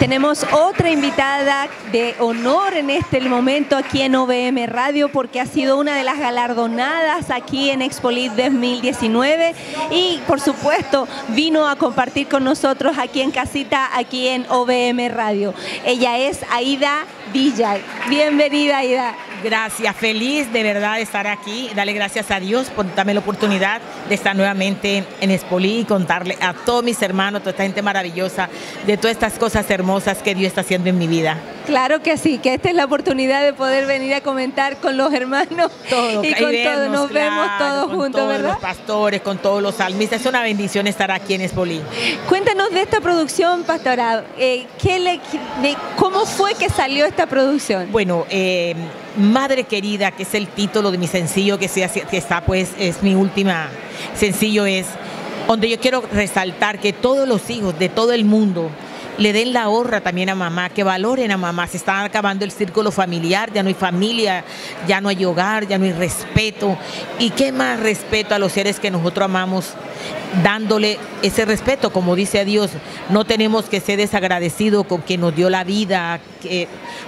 Tenemos otra invitada de honor en este momento aquí en OVM Radio porque ha sido una de las galardonadas aquí en Expolit 2019 y por supuesto vino a compartir con nosotros aquí en casita, aquí en OVM Radio. Ella es Aida Villa. Bienvenida Aida. Gracias, feliz de verdad de estar aquí. Dale gracias a Dios por darme la oportunidad de estar nuevamente en Espolí y contarle a todos mis hermanos, toda esta gente maravillosa, de todas estas cosas hermosas que Dios está haciendo en mi vida. Claro que sí, que esta es la oportunidad de poder venir a comentar con los hermanos todo, y con todos. Nos vemos todos con juntos, todos ¿verdad? los pastores, con todos los salmistas. Es una bendición estar aquí en Espolí. Cuéntanos de esta producción, pastora. Eh, ¿qué le- de- ¿Cómo fue que salió esta producción? Bueno, eh, Madre Querida, que es el título de mi sencillo, que, que está pues, es mi última sencillo, es donde yo quiero resaltar que todos los hijos de todo el mundo le den la honra también a mamá, que valoren a mamá. Se está acabando el círculo familiar, ya no hay familia, ya no hay hogar, ya no hay respeto. ¿Y qué más respeto a los seres que nosotros amamos? dándole ese respeto, como dice Dios, no tenemos que ser desagradecidos con quien nos dio la vida,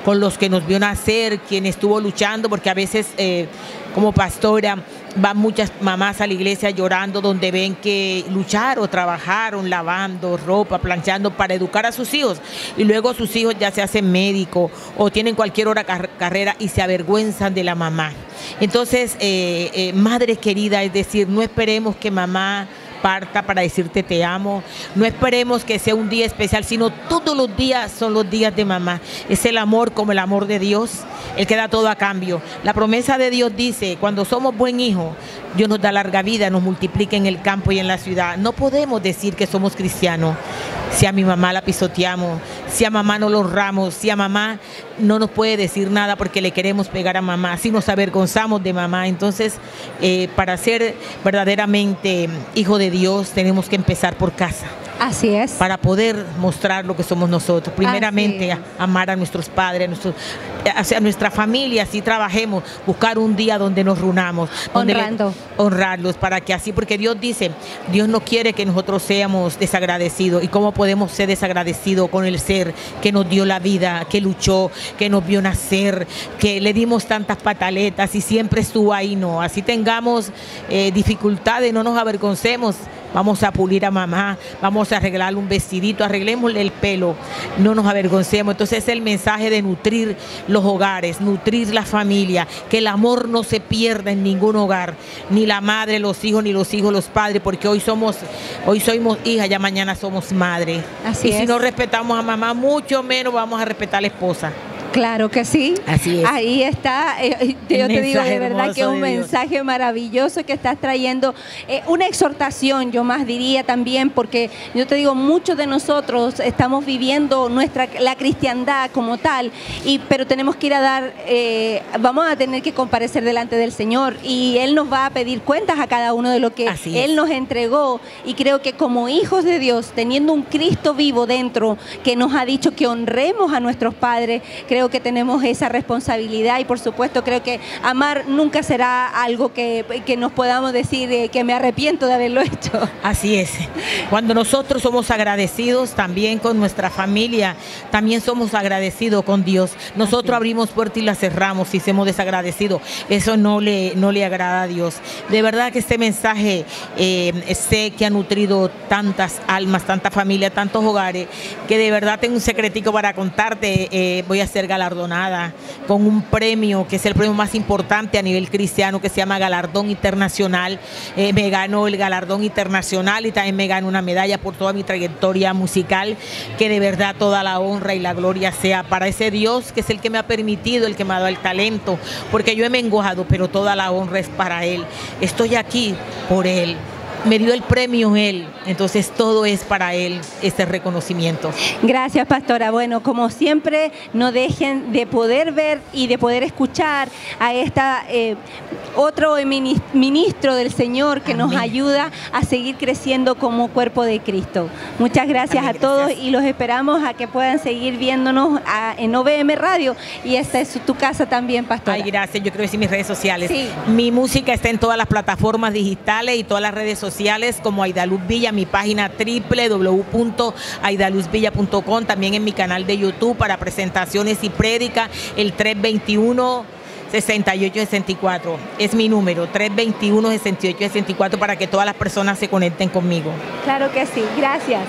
con los que nos vio nacer, quien estuvo luchando, porque a veces eh, como pastora van muchas mamás a la iglesia llorando donde ven que lucharon, trabajaron, lavando ropa, planchando para educar a sus hijos y luego sus hijos ya se hacen médicos o tienen cualquier car- carrera y se avergüenzan de la mamá. Entonces, eh, eh, madre querida, es decir, no esperemos que mamá parta para decirte te amo. No esperemos que sea un día especial, sino todos los días son los días de mamá. Es el amor como el amor de Dios, el que da todo a cambio. La promesa de Dios dice, cuando somos buen hijo, Dios nos da larga vida, nos multiplica en el campo y en la ciudad. No podemos decir que somos cristianos si a mi mamá la pisoteamos, si a mamá no lo honramos, si a mamá no nos puede decir nada porque le queremos pegar a mamá, si nos avergonzamos de mamá. Entonces, eh, para ser verdaderamente hijo de Dios, tenemos que empezar por casa Así es. para poder mostrar lo que somos nosotros. Primeramente, a- amar a nuestros padres, a, nuestros, a nuestra familia, así trabajemos, buscar un día donde nos reunamos, donde le- Honrando. honrarlos, para que así, porque Dios dice, Dios no quiere que nosotros seamos desagradecidos. ¿Y cómo podemos ser desagradecidos con el ser que nos dio la vida, que luchó, que nos vio nacer, que le dimos tantas pataletas y siempre estuvo ahí? No, así tengamos eh, dificultades, no nos avergoncemos. Vamos a pulir a mamá, vamos a arreglarle un vestidito, arreglémosle el pelo, no nos avergoncemos. Entonces es el mensaje de nutrir los hogares, nutrir la familia, que el amor no se pierda en ningún hogar, ni la madre, los hijos, ni los hijos, los padres, porque hoy somos, hoy somos hijas, ya mañana somos madre. Así y si no respetamos a mamá, mucho menos vamos a respetar a la esposa. Claro que sí. Así es. Ahí está. eh, El yo te digo de verdad que es un mensaje maravilloso que estás trayendo. eh, una exhortación, yo más diría también, porque yo te digo, muchos de nosotros estamos viviendo nuestra la cristiandad como tal, y, pero tenemos que ir a dar, eh, vamos a tener que comparecer delante del Señor y Él nos va a pedir cuentas a cada uno de lo que Así es. Él nos entregó. Y creo que como hijos de Dios, teniendo un Cristo vivo dentro que nos ha dicho que honremos a nuestros padres, creo que tenemos esa responsabilidad y por supuesto creo que amar nunca será algo que, que nos podamos decir eh, que me arrepiento de haberlo hecho. Así es. Cuando nosotros somos agradecidos también con nuestra familia, también somos agradecidos con Dios. Nosotros abrimos puertas y las cerramos si somos desagradecidos. Eso no le, no le agrada a Dios. De verdad que este mensaje eh, sé que ha nutrido tantas almas, tanta familia, tantos hogares, que de verdad tengo un secretico para contarte. Eh, voy a ser galardonada con un premio que es el premio más importante a nivel cristiano que se llama Galardón Internacional. Eh, me ganó el Galardón Internacional y también me ganó una medalla por toda mi trayectoria musical. Que de verdad toda la honra y la gloria sea para ese Dios que es el que me ha permitido, el que me ha dado el talento, porque yo he menguado, pero toda la honra es para Él. Estoy aquí por Él. Me dio el premio Él, entonces todo es para Él, este reconocimiento. Gracias, pastora. Bueno, como siempre, no dejen de poder ver y de poder escuchar a esta eh, otro mini- ministro del Señor que nos ayuda a seguir creciendo como cuerpo de Cristo. Muchas gracias Amén, a todos gracias. y los esperamos a que puedan seguir viéndonos a- en OVM Radio y esta es tu casa también, pastora. Ay, gracias. Yo creo que sí, mis redes sociales. Sí. Mi música está en todas las plataformas digitales y todas las redes sociales. Sociales como Aidaluz Villa, mi página www.aidaluzvilla.com, también en mi canal de YouTube para presentaciones y prédica, el 321 6864. Es mi número, 321-6864, para que todas las personas se conecten conmigo. Claro que sí, gracias.